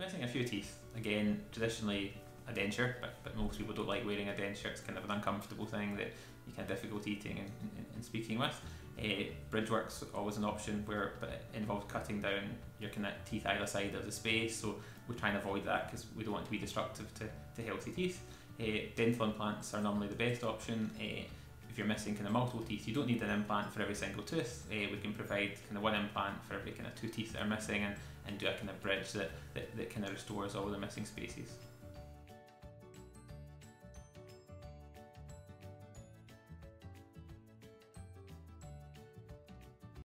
missing a few teeth, again, traditionally a denture, but, but most people don't like wearing a denture. It's kind of an uncomfortable thing that you can have difficulty eating and, and, and speaking with. Uh, bridge work's always an option where but it involves cutting down your kind of teeth either side of the space. So we try and avoid that because we don't want to be destructive to, to healthy teeth. Uh, dental implants are normally the best option. Uh, if you're missing kind of multiple teeth, you don't need an implant for every single tooth. Uh, we can provide kind of one implant for every kind of two teeth that are missing and, and do a kind of bridge that, that, that kind of restores all the missing spaces.